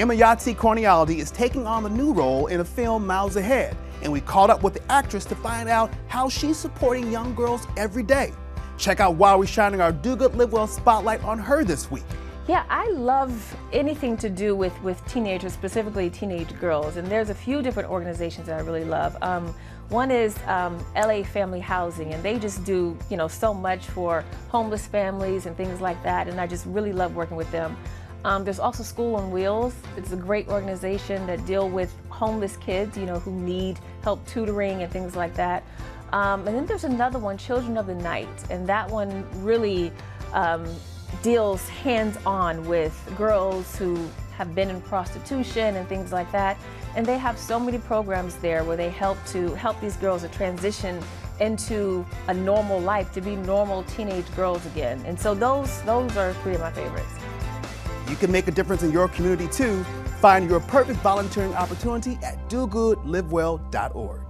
Emayatzy Corinealdi is taking on the new role in the film Miles Ahead, and we caught up with the actress to find out how she's supporting young girls every day. Check out why we're shining our Do Good Live Well spotlight on her this week. Yeah, I love anything to do with, with teenagers, specifically teenage girls. And there's a few different organizations that I really love. Um, one is um, LA Family Housing, and they just do you know so much for homeless families and things like that. And I just really love working with them. Um, there's also School on Wheels. It's a great organization that deal with homeless kids, you know, who need help tutoring and things like that. Um, and then there's another one, Children of the Night, and that one really um, deals hands-on with girls who have been in prostitution and things like that. And they have so many programs there where they help to help these girls to transition into a normal life, to be normal teenage girls again. And so those those are three of my favorites. You can make a difference in your community too. Find your perfect volunteering opportunity at dogoodlivewell.org.